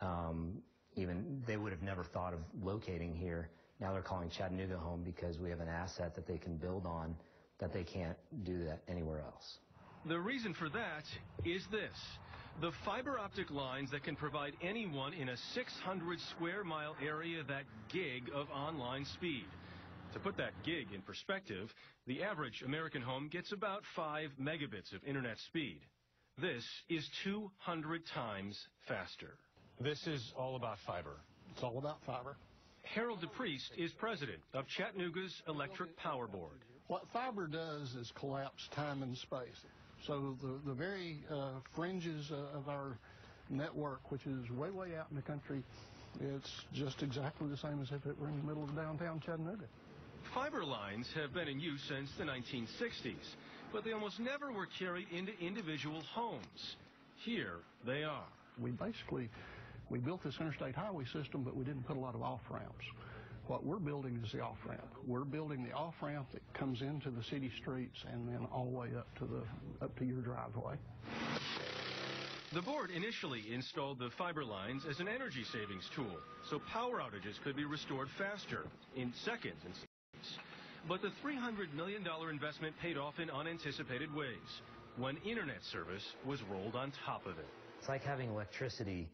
Um, even they would have never thought of locating here. Now they're calling Chattanooga home because we have an asset that they can build on that they can't do that anywhere else. The reason for that is this. The fiber optic lines that can provide anyone in a 600 square mile area that gig of online speed. To put that gig in perspective, the average American home gets about 5 megabits of internet speed. This is 200 times faster. This is all about fiber. It's all about fiber. Harold DePriest is president of Chattanooga's Electric Power Board. What fiber does is collapse time and space. So the, the very uh, fringes uh, of our network, which is way, way out in the country, it's just exactly the same as if it were in the middle of downtown Chattanooga. Fiber lines have been in use since the 1960s, but they almost never were carried into individual homes. Here they are. We basically, we built this interstate highway system, but we didn't put a lot of off-ramps. What we're building is the off-ramp. We're building the off-ramp that comes into the city streets and then all the way up to the up to your driveway. The board initially installed the fiber lines as an energy savings tool, so power outages could be restored faster, in seconds and seconds. But the $300 million investment paid off in unanticipated ways when internet service was rolled on top of it. It's like having electricity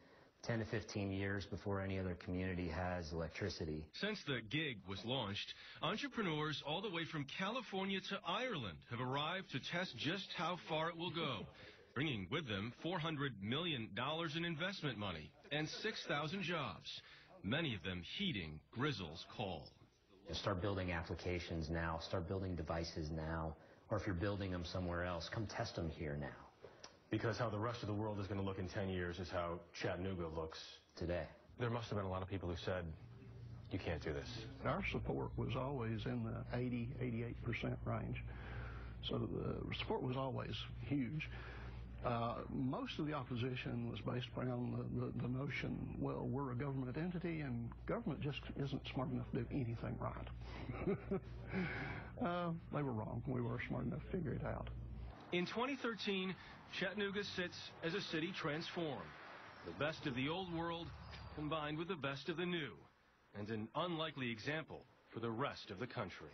10 to 15 years before any other community has electricity. Since the gig was launched, entrepreneurs all the way from California to Ireland have arrived to test just how far it will go, bringing with them $400 million in investment money and 6,000 jobs, many of them heeding Grizzle's call. Start building applications now, start building devices now, or if you're building them somewhere else, come test them here now because how the rest of the world is going to look in 10 years is how Chattanooga looks today. There must have been a lot of people who said, you can't do this. Our support was always in the 80, 88% range. So the support was always huge. Uh, most of the opposition was based around the, the, the, notion, well, we're a government entity and government just isn't smart enough to do anything right. uh, they were wrong. We were smart enough to figure it out. In 2013, Chattanooga sits as a city transformed. The best of the old world combined with the best of the new, and an unlikely example for the rest of the country.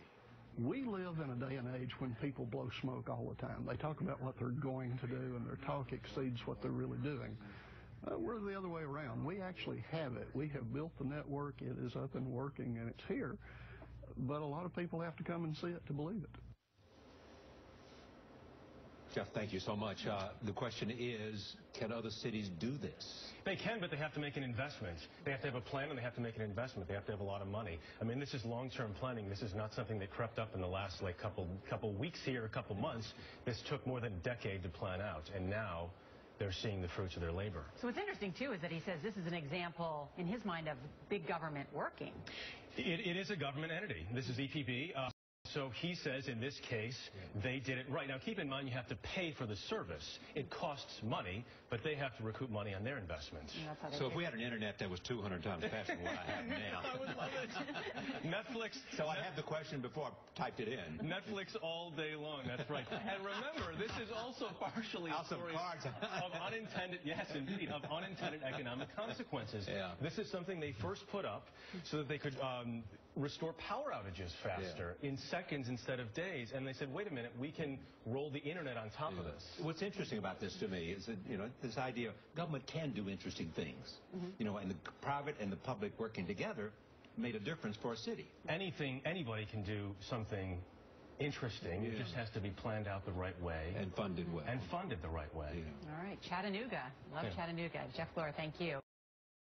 We live in a day and age when people blow smoke all the time. They talk about what they're going to do, and their talk exceeds what they're really doing. Uh, we're the other way around. We actually have it. We have built the network. It is up and working, and it's here. But a lot of people have to come and see it to believe it. Jeff, thank you so much. Uh, the question is, can other cities do this? They can, but they have to make an investment. They have to have a plan and they have to make an investment. They have to have a lot of money. I mean, this is long-term planning. This is not something that crept up in the last like couple couple weeks here, a couple months. This took more than a decade to plan out, and now they're seeing the fruits of their labor. So what's interesting, too, is that he says this is an example, in his mind, of big government working. it, it is a government entity. This is EPB. Uh, so he says in this case, they did it right. Now keep in mind you have to pay for the service. It costs money, but they have to recoup money on their investments. So if we had an internet that was 200 times faster than what I have now. I would love it. Netflix. So I have the question before I typed it in. Netflix all day long. That's right. And remember, this is also partially House a story of, cards. of unintended, yes, indeed, of unintended economic consequences. Yeah. This is something they first put up so that they could um, restore power outages faster yeah. in seconds instead of days. And they said, wait a minute, we can roll the internet on top yeah. of this. What's interesting about this to me is that, you know, this idea government can do interesting things. Mm -hmm. You know, and the private and the public working together made a difference for a city. Anything, anybody can do something interesting. Yeah. It just has to be planned out the right way. And funded well. And funded the right way. Yeah. All right, Chattanooga. Love yeah. Chattanooga. Jeff Glor, thank you.